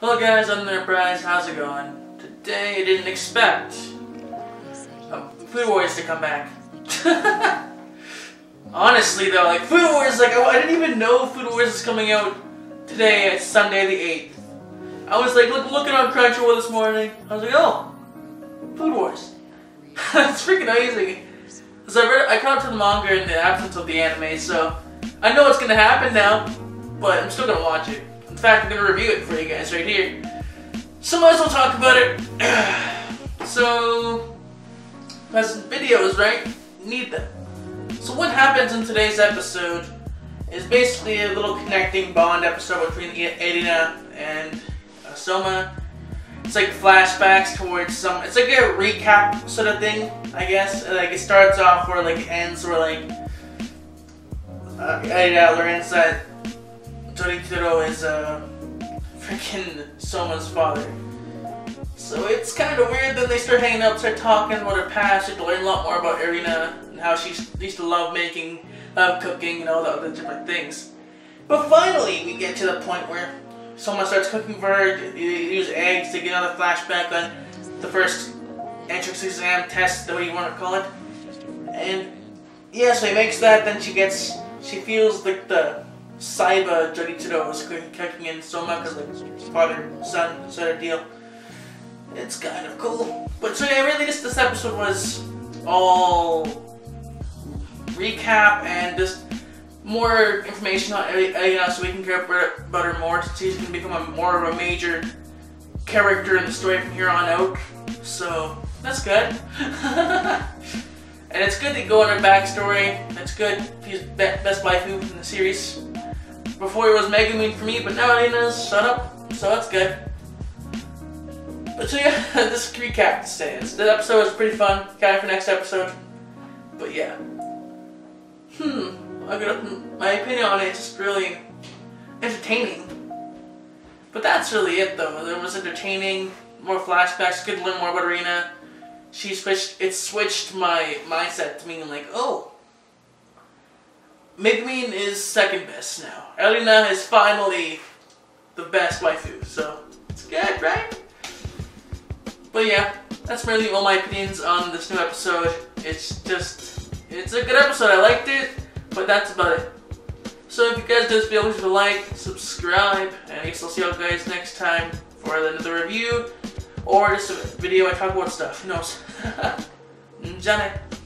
Hello guys, I'm the Enterprise. How's it going? Today I didn't expect um, Food Wars to come back. Honestly though, like Food Wars, like I, I didn't even know Food Wars is coming out today. It's Sunday the 8th. I was like look, looking on Crunchyroll this morning. I was like, oh, Food Wars. That's freaking amazing. So I read, I caught up to the manga in the absence of the anime, so I know what's gonna happen now, but I'm still gonna watch it. In fact, I'm gonna review it for you guys right here. So might as well talk about it. so, as videos, right? Need them. So what happens in today's episode is basically a little connecting bond episode between Erina and uh, Soma. It's like flashbacks towards some. It's like a recap sort of thing, I guess. Like it starts off where like it ends where like uh, Erina learns that Joritaro is uh, freaking Soma's father. So it's kind of weird. Then they start hanging out, start talking about her past, start to learn a lot more about Erina and how she used to love making, love cooking, and all the other different things. But finally, we get to the point where someone starts cooking for her. You use eggs to get another flashback on the first entrance exam test, what do you want to call it. And yeah, so he makes that. Then she gets, she feels like the Saiba Joritaro was cooking in Soma because like father son sort of deal. It's kind of cool. But so yeah, really, this this episode was all recap and just more information on Erina so we can care about her more so she can become a more of a major character in the story from here on out. So that's good. and it's good to go on her backstory. That's good. He's best waifu in the series. Before it was Megumin for me, but now Erina's shut up. So that's good. But so yeah, this recap stands. The episode was pretty fun. Kind of for next episode. But yeah. Hmm. My opinion on it is just really entertaining. But that's really it though. It was entertaining, more flashbacks, good to learn more about Erina. She switched it switched my mindset to meaning like, oh Megumin is second best now. Erina is finally the best waifu, so it's good, right? But yeah, that's really all my opinions on this new episode. It's just, it's a good episode. I liked it, but that's about it. So if you guys did feel video, please like, subscribe, and I guess I'll see you guys next time for another review or just a video I talk about stuff. Who knows?